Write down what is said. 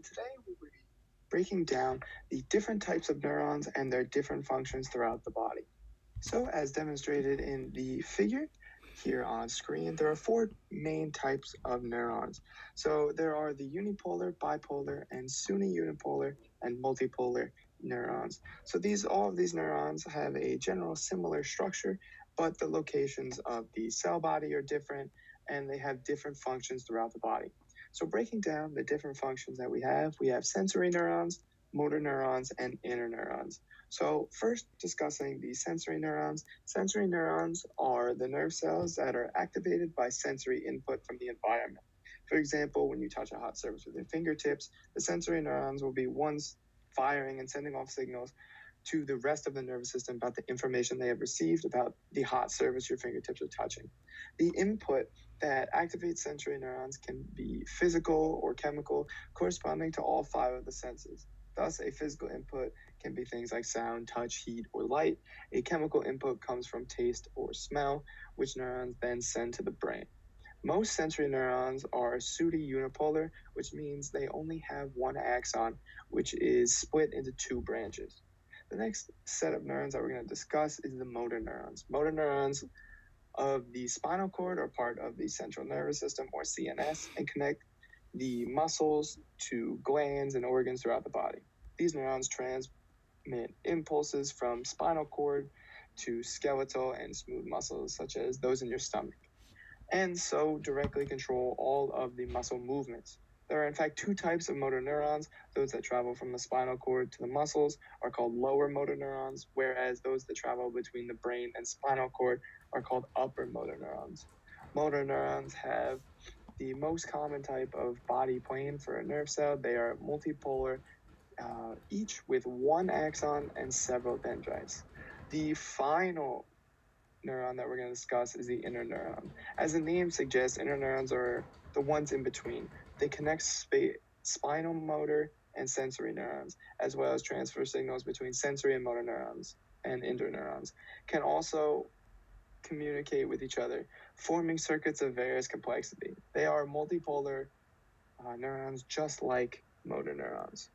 and today we will be breaking down the different types of neurons and their different functions throughout the body. So, as demonstrated in the figure here on screen, there are four main types of neurons. So, there are the unipolar, bipolar, and pseudo-unipolar and multipolar neurons. So, these all of these neurons have a general similar structure, but the locations of the cell body are different and they have different functions throughout the body. So breaking down the different functions that we have, we have sensory neurons, motor neurons, and interneurons. So first discussing the sensory neurons. Sensory neurons are the nerve cells that are activated by sensory input from the environment. For example, when you touch a hot surface with your fingertips, the sensory neurons will be ones firing and sending off signals to the rest of the nervous system about the information they have received about the hot surface your fingertips are touching. The input that activates sensory neurons can be physical or chemical, corresponding to all five of the senses. Thus, a physical input can be things like sound, touch, heat, or light. A chemical input comes from taste or smell, which neurons then send to the brain. Most sensory neurons are pseudo-unipolar, which means they only have one axon, which is split into two branches. The next set of neurons that we're going to discuss is the motor neurons. Motor neurons of the spinal cord are part of the central nervous system or CNS and connect the muscles to glands and organs throughout the body. These neurons transmit impulses from spinal cord to skeletal and smooth muscles, such as those in your stomach, and so directly control all of the muscle movements. There are, in fact, two types of motor neurons. Those that travel from the spinal cord to the muscles are called lower motor neurons, whereas those that travel between the brain and spinal cord are called upper motor neurons. Motor neurons have the most common type of body plane for a nerve cell. They are multipolar, uh, each with one axon and several dendrites. The final neuron that we're going to discuss is the interneuron. As the name suggests, interneurons are the ones in between. They connect spa- spinal motor and sensory neurons, as well as transfer signals between sensory and motor neurons and interneurons. Can also communicate with each other, forming circuits of various complexity. They are multipolar uh, neurons just like motor neurons.